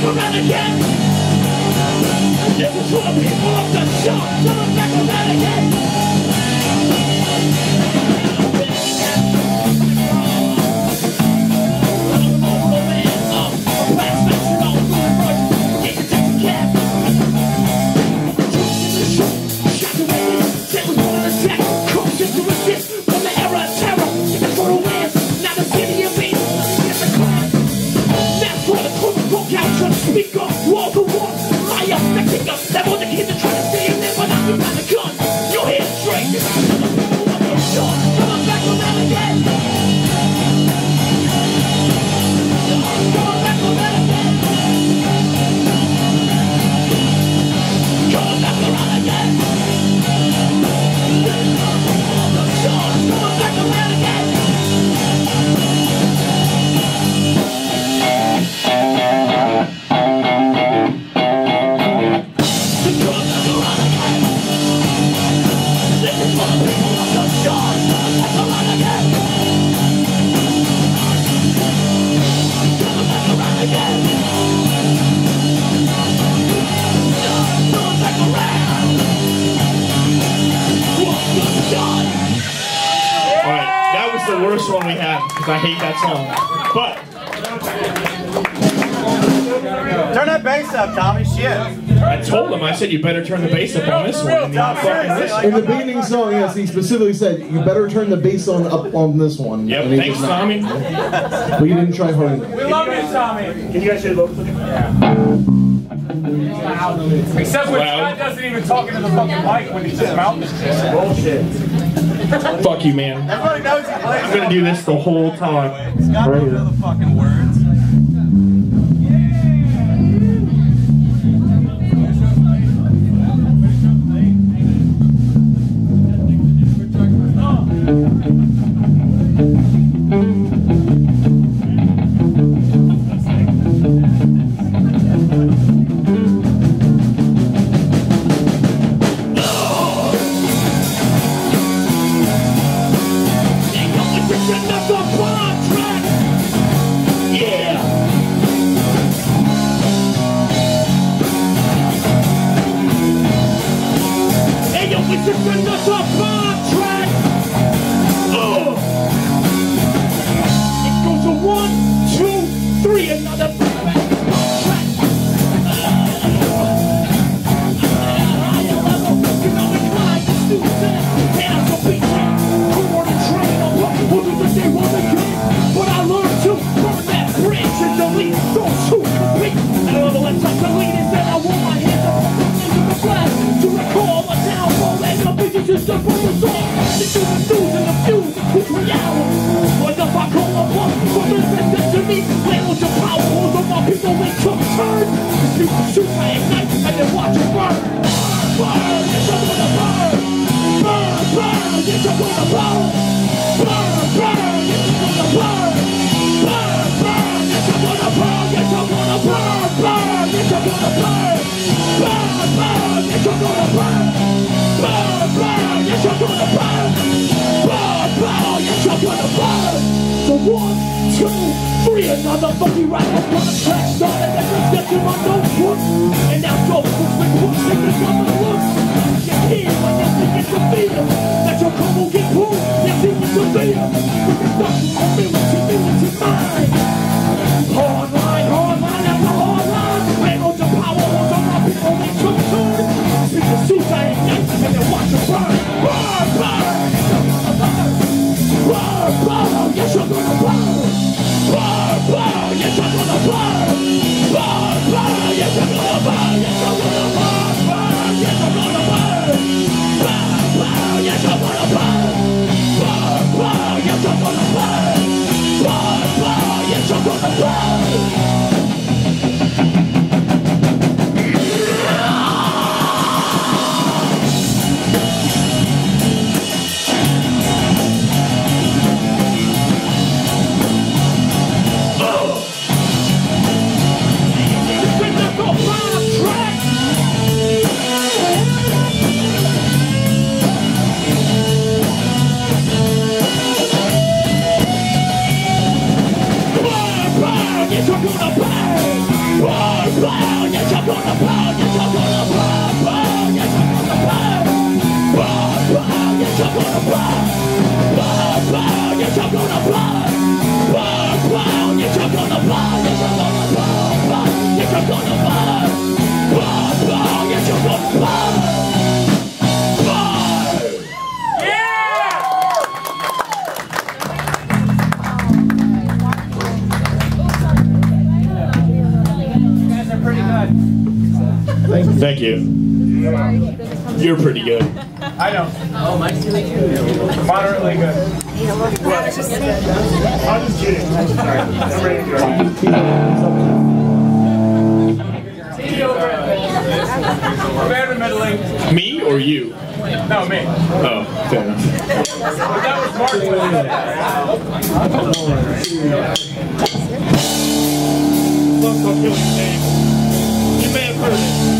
back around again. This is for the people of the shot. Coming back around again. Said, you better turn the bass up on this one. And he fucking listened. In the beginning song, yes, he specifically said, you better turn the bass on up on this one. Yep, And thanks. Tommy. But you didn't try hard enough. We love you, Tommy. Can you guys hear the vocals? Except when Wow. Scott doesn't even talk into the fucking mic when he's just mouthing shit. Bullshit. Fuck you, man. Everybody knows he plays. I'm gonna do this the whole time. Scott Right don't know the fucking words. Three, another me? Language of power, hold on people. The people shoot, ignite, and then watch it burn. Burn, yes, I'm gonna burn. Burn, burn, yes, I'm gonna burn. Burn, burn, yes, I'm gonna burn. Burn, burn, yes, I'm gonna burn. Yes, I'm gonna burn. Burn, yes, I'm gonna burn. Burn, burn, yes, I'm gonna burn. Burn, burn, yes, I'm gonna burn. Burn, burn, yes, I'm gonna burn. So one, another funky rap up on the track started at the to my notebook. And now go push me, push on the look. You hear when you think it's a feel that your car will get pulled. You think it's a feel. But it's not guys are pretty good. Thank you. You're pretty good. I know. Oh, Mike's Moderately good. I'm just kidding. I'm ready to go. Me or you? No, me. Oh, fair enough. That was Marc. Let's go kill your name.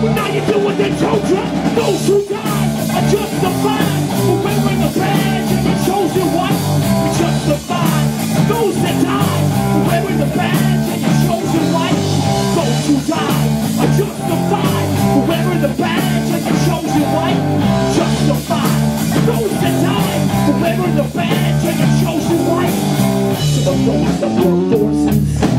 Now you do what they told you. Those who die are justified for wearing the badge and the chosen one. Justified. Those that die for wearing the badge and the chosen one. Those who die are justified for wearing the badge and the chosen one. Justified. Those that die for wearing the badge and the chosen one. Some of those that work forces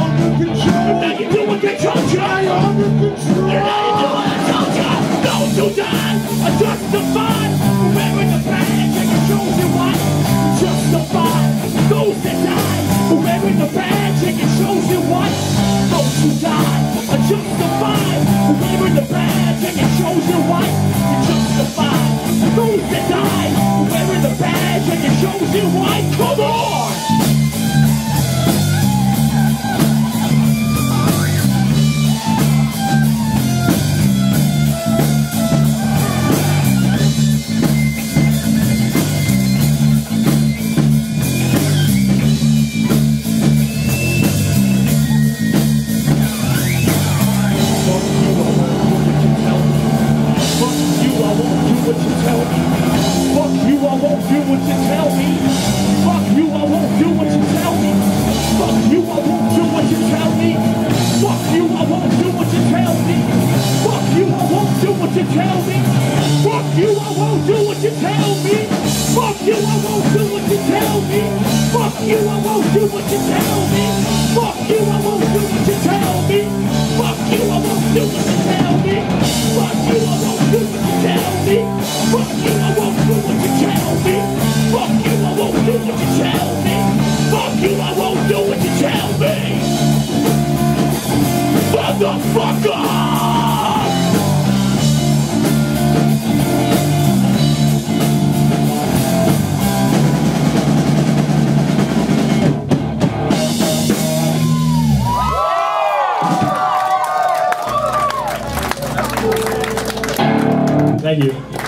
under control. Now you do what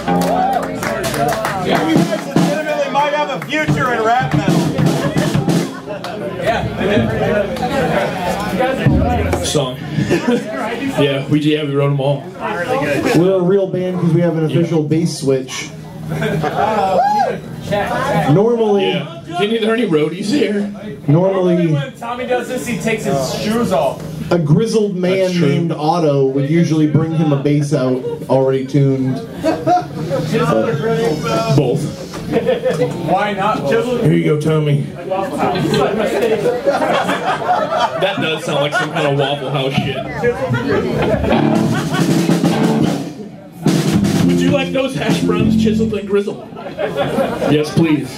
you. You guys legitimately might have a future in rap metal. Song. yeah, we yeah we wrote them all. We're a real band because we have an official bass switch. Normally, Yeah. Any, are there any roadies here? normally When Tommy does this, he takes his shoes off. a grizzled man named Otto would usually bring him a bass out already tuned. Both. Why not? Chisel Here you go, Tommy. That does sound like some kind of Waffle House shit. Would you like those hash browns chiseled and grizzled? Yes, please.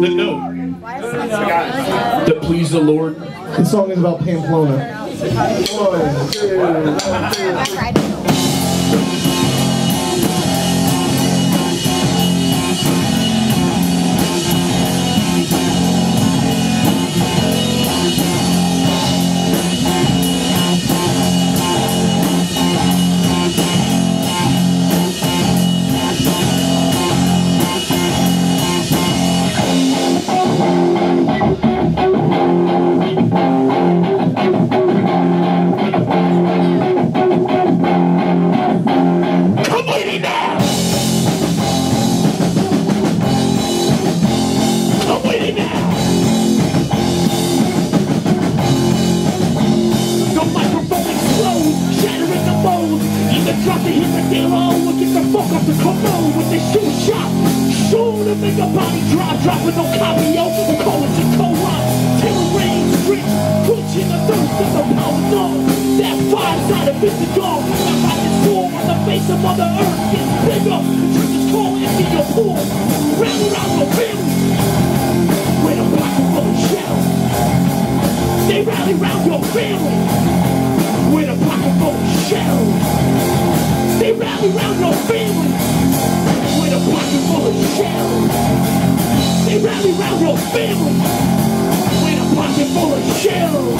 The note that please the Lord. This song is about Pamplona. One, two, one, two. Sure to make a body drop, dropping no copy, yo. We'll call it your co-op. Terrain, rich, quenching the thirst of the power dog. That five-sided vision dog. My life is form on the face of Mother Earth gets bigger. The truth is cold, empty your pool. Round around the family. With a pocket full of shells. They rally round your family. With a pocket full of shells. They rally round your family. A pocket full of shells. They rally round your family. With a pocket full of shells.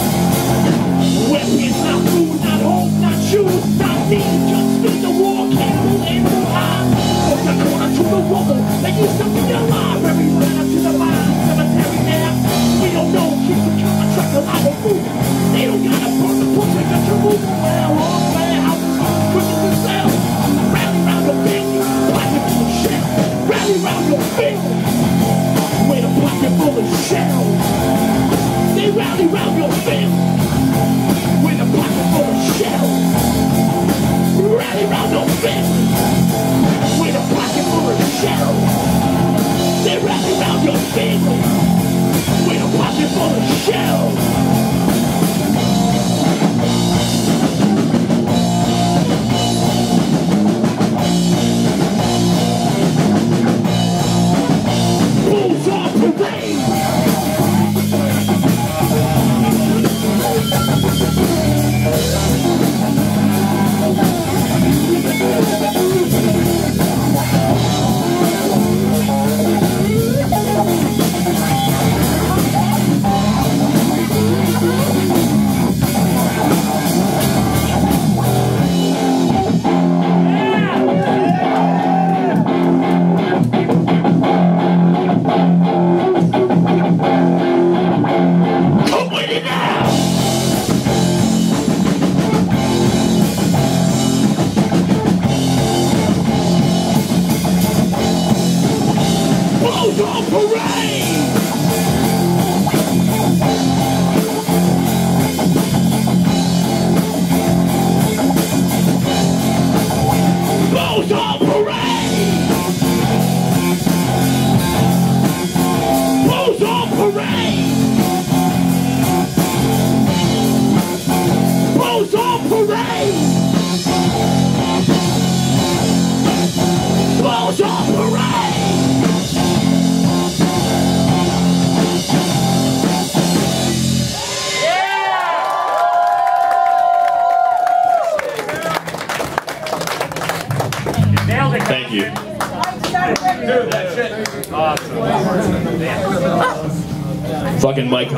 Weapons, not food, not home, not shoes, not need. Just spin the war, candle, and the eye. From the corner to the wall, they to be alive. Every runner to the mine, cemetery now. We don't know, keep the contract alive or move. They don't gotta burn the they got your move around. All play houses,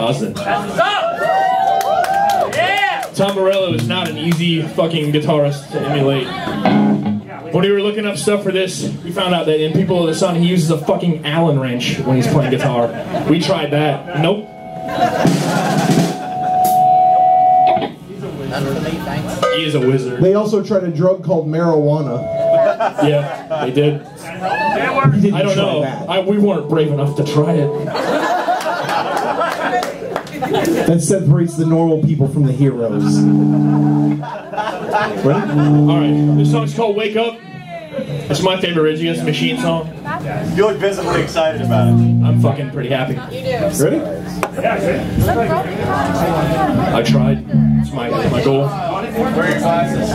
Awesome. That's up! Yeah! Tom Morello is not an easy fucking guitarist to emulate. When we were looking up stuff for this, we found out that in People of the Sun, he uses a fucking Allen wrench when he's playing guitar. We tried that. Nope. He is a wizard. They also tried a drug called marijuana. yeah, they did. I don't know. I, we weren't brave enough to try it that separates the normal people from the heroes. Right? All right. This song's called "Wake Up." It's my favorite Rage Against the Machine song. You look visibly excited about it. I'm fucking pretty happy. You do. Ready? Yeah. I tried. It's my my goal. Where are your glasses?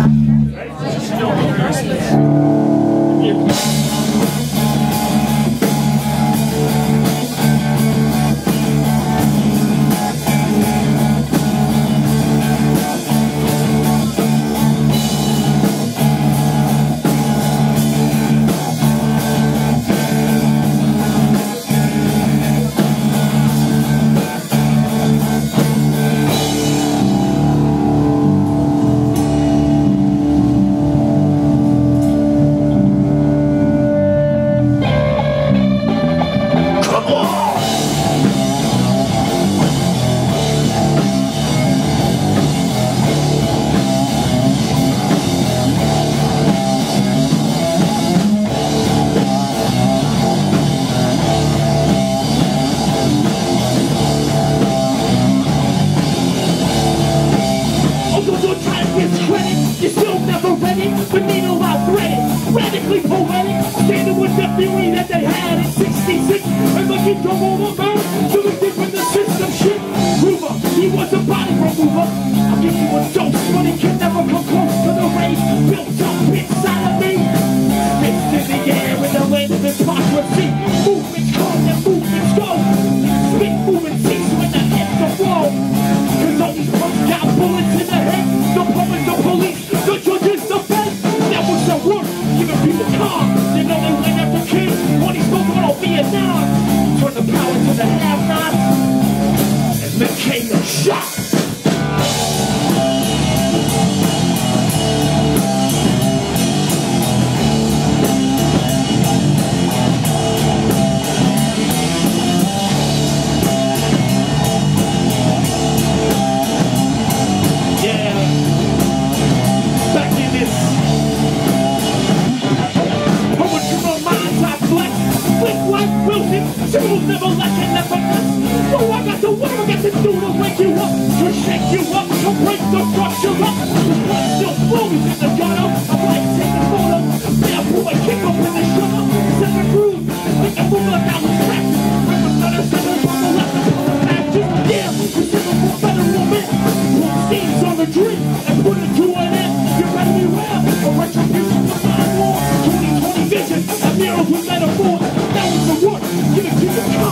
Yes!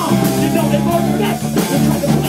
You know they're more than that.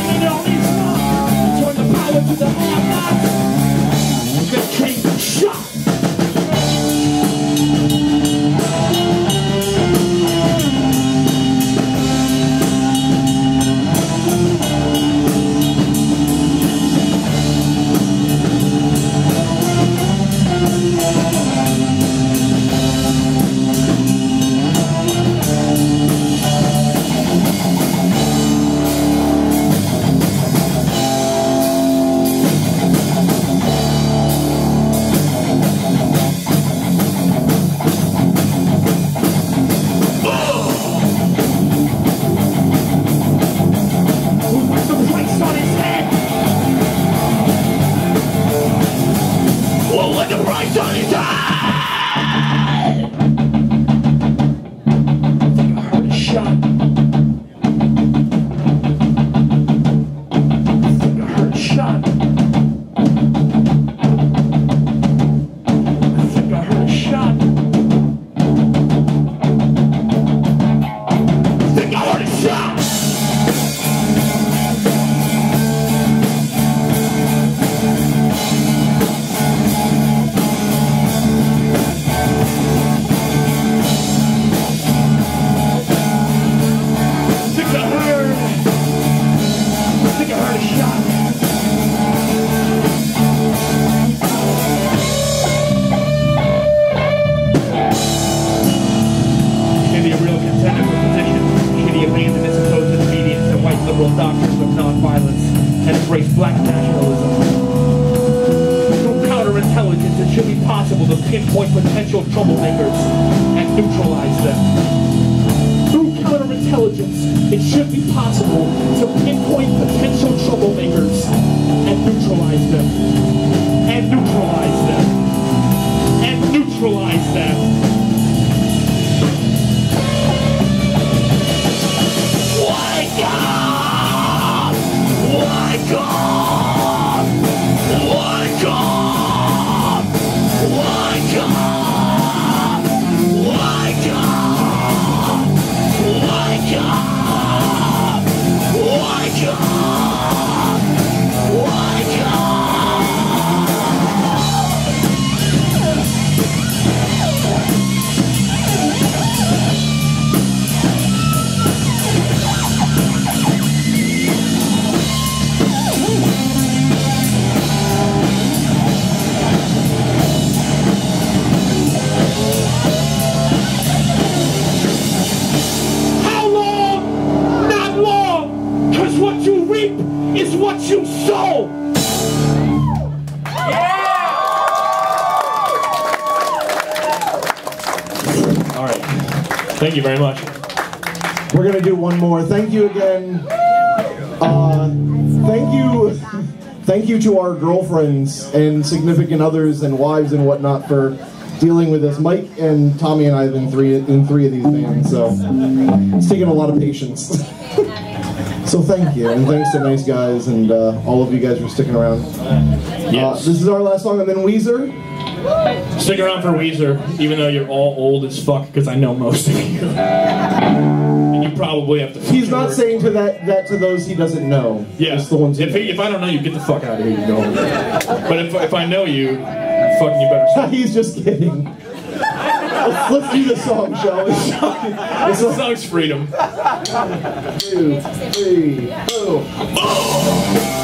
troublemaker. You very much. We're gonna do one more. Thank you again. Uh, thank you, thank you to our girlfriends and significant others and wives and whatnot for dealing with this. Mike and Tommy and I have been three in three of these bands, so it's taken a lot of patience. so thank you, and thanks to nice guys and uh, all of you guys for sticking around. Uh, Yes. this is our last song, and then Weezer. Stick around for Weezer, even though you're all old as fuck, because I know most of you. And you probably have to. He's not saying to that that to those he doesn't know. Yeah. Just the ones. If, he, if I don't know you, get the fuck out of here. You go. But if, if I know you, fucking you better. Stop. He's just kidding. let's, let's do the song, shall we? It's The a song's freedom. two, three, oh. oh.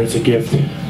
It's a gift.